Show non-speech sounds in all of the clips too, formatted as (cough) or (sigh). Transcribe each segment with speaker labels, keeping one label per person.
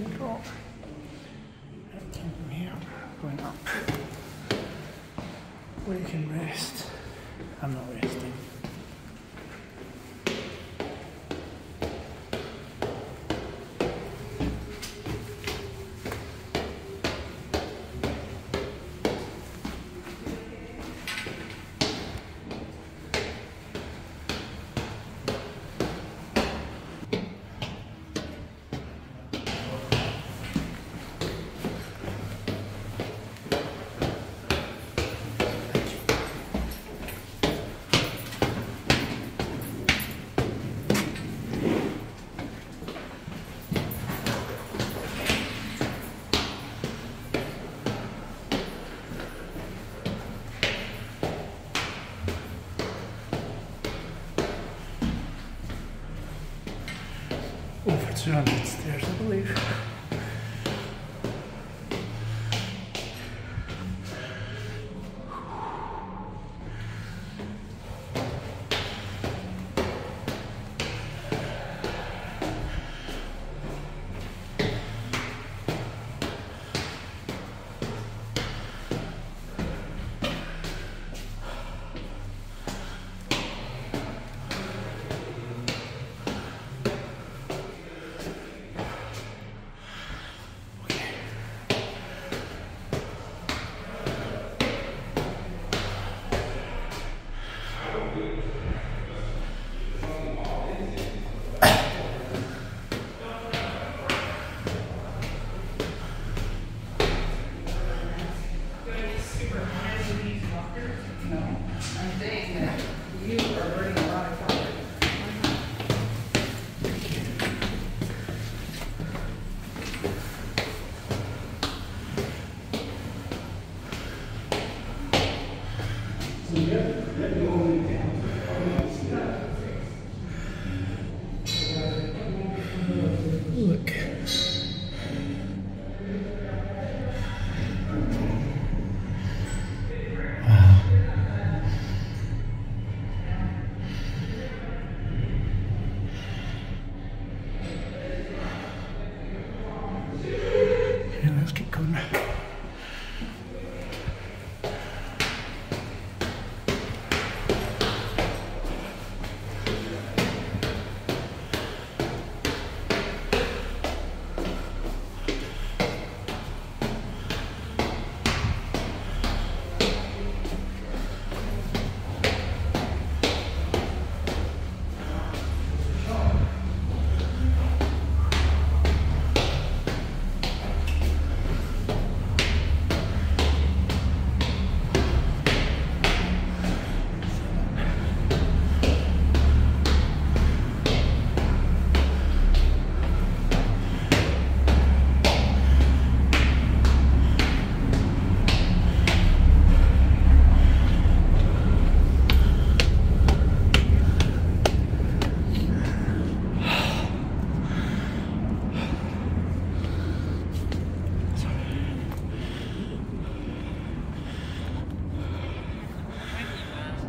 Speaker 1: drop. And from here, going up. You can rest. I'm not resting. Over 200 stairs, I believe.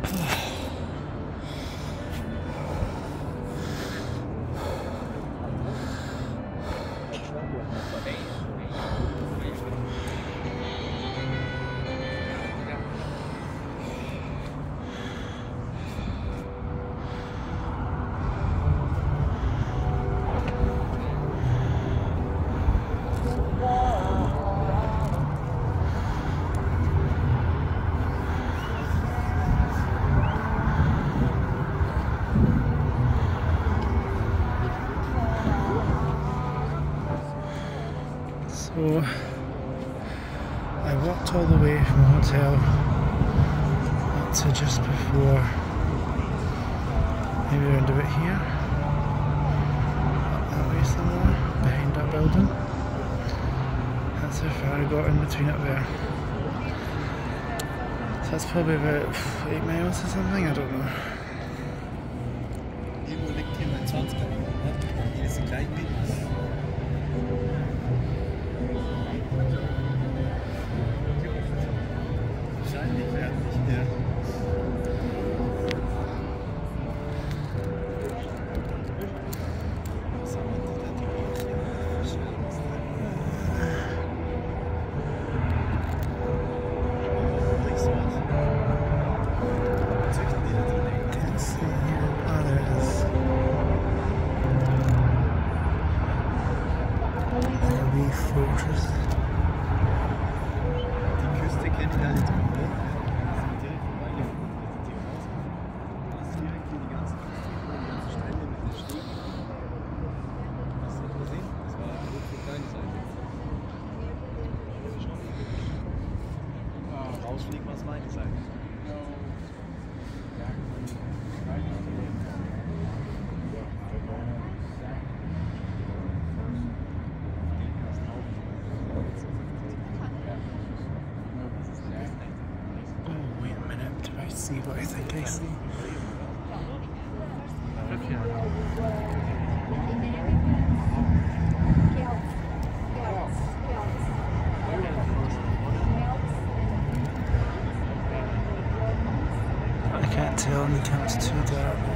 Speaker 1: Ugh. (sighs) (sighs) I walked all the way from the hotel up to just before, maybe around about here, up that way somewhere, behind that building. That's how far I got in between up there. So that's probably about 8 miles or something, I don't know.
Speaker 2: Irgendwo liegt hier mein 20er. Ne? Hier ist die gleiche Bild.
Speaker 1: see what I think I see. I can't tell and the camp's too dark.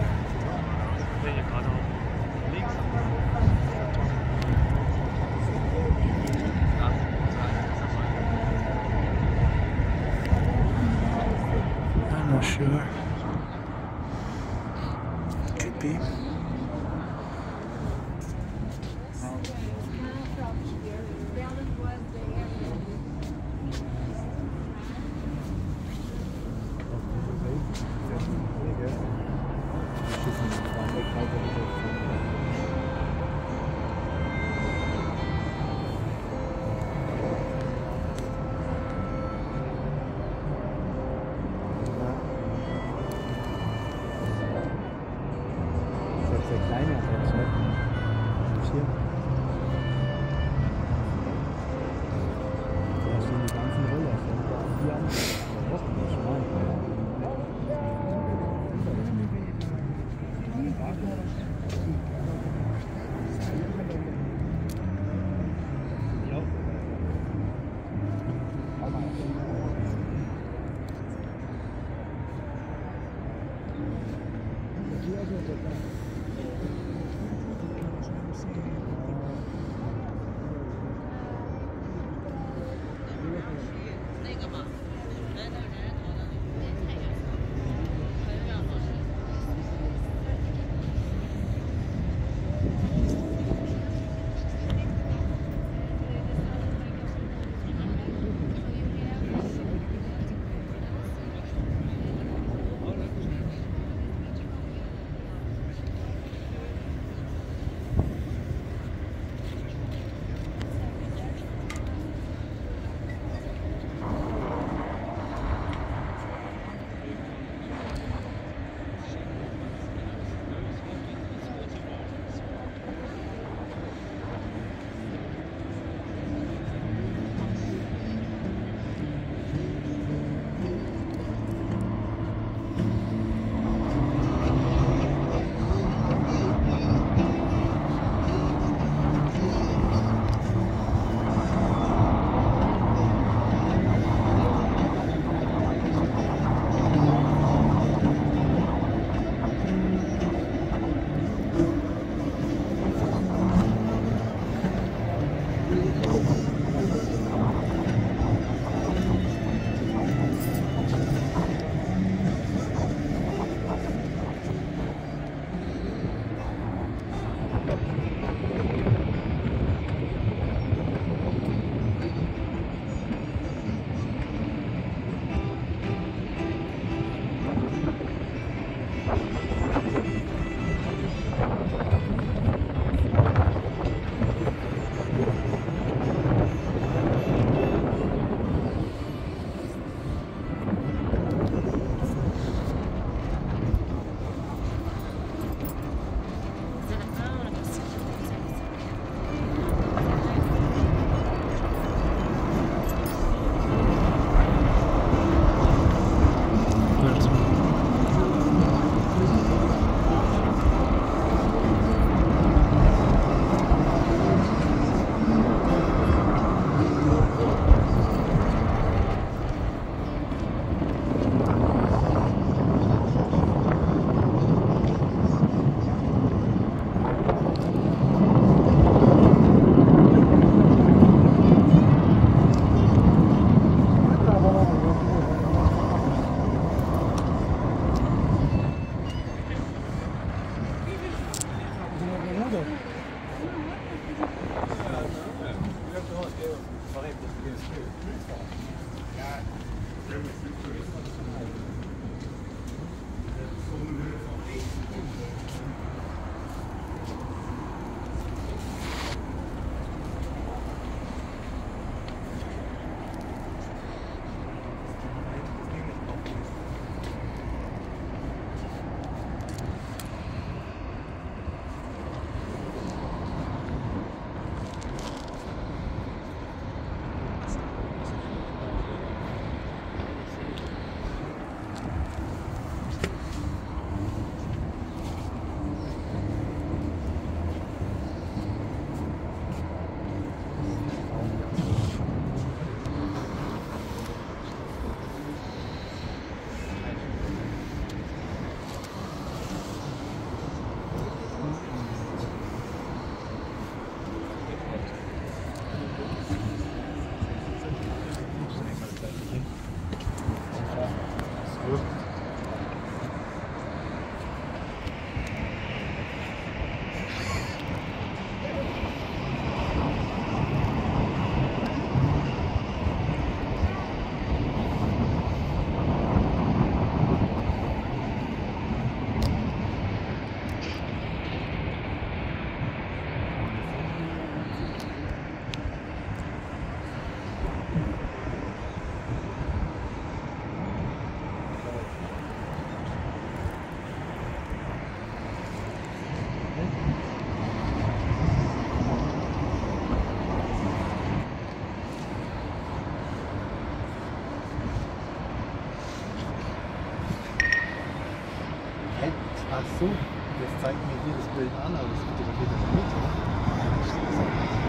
Speaker 2: Das zeigt mir hier das Bild an, aber das fotografiert der Mitte.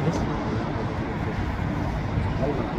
Speaker 2: Das ist auch das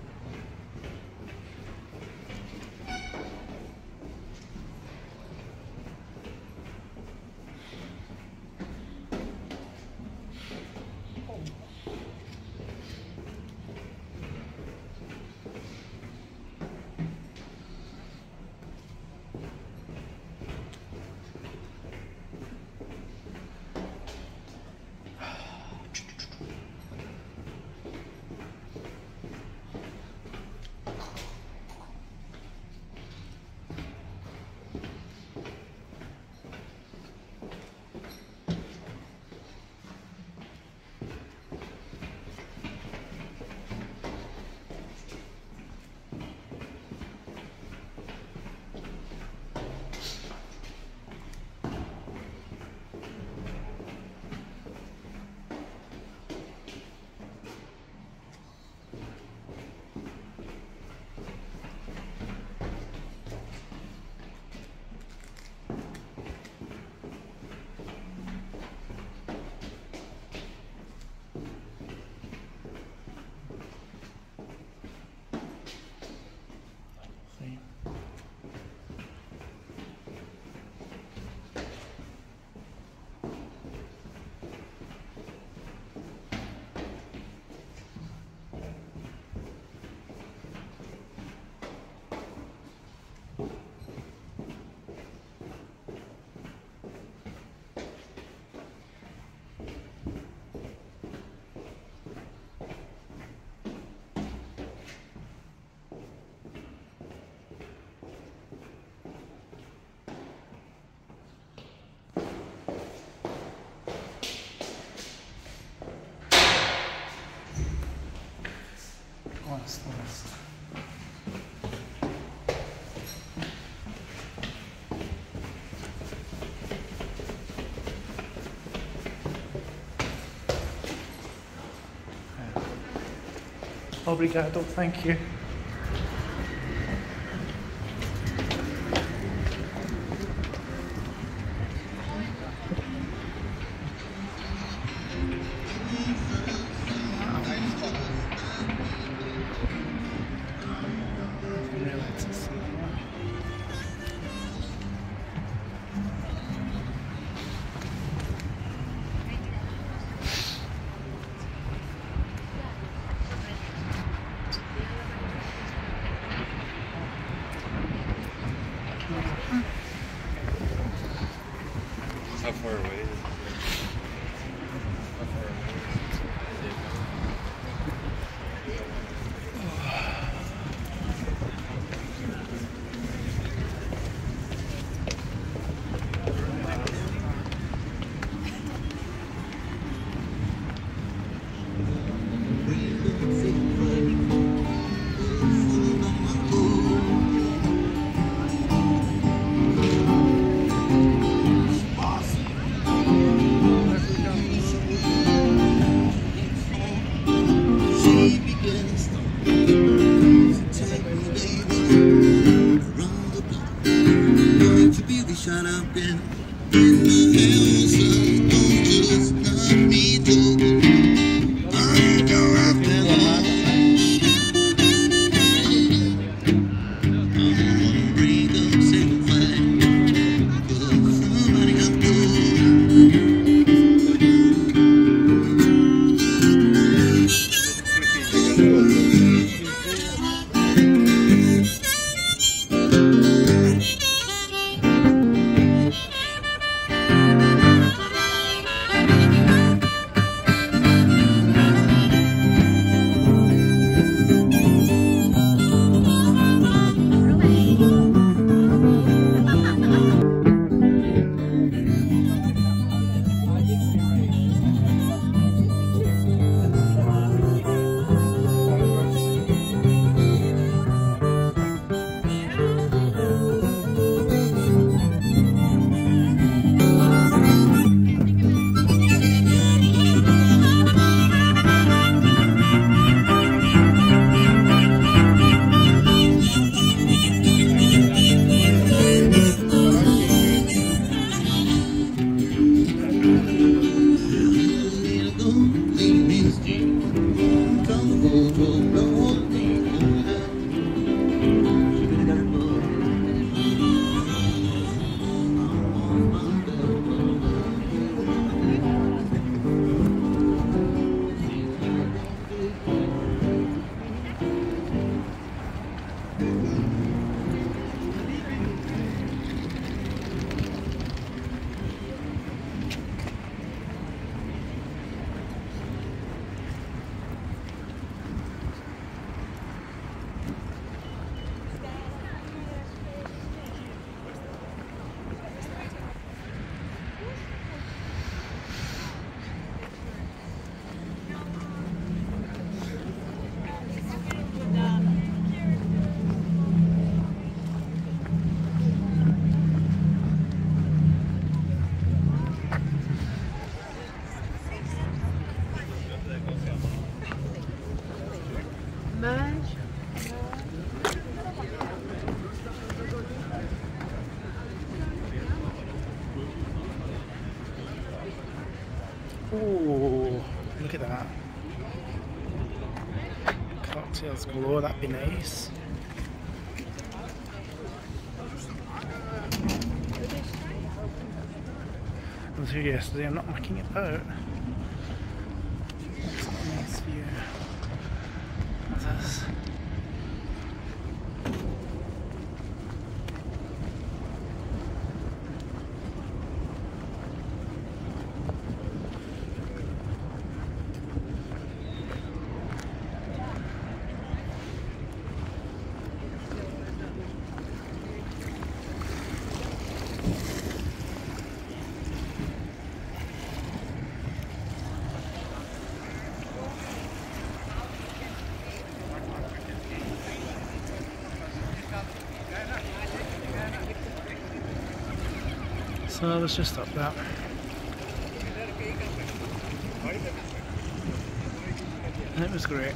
Speaker 1: Honest. Obrigado, thank you.
Speaker 2: How far away is it? How far away
Speaker 3: shut up in in the. So don't just
Speaker 1: Galore, that'd be nice. I was here yesterday, I'm not mucking it about. That's a nice view. What's this? So I was just up that. And it was great.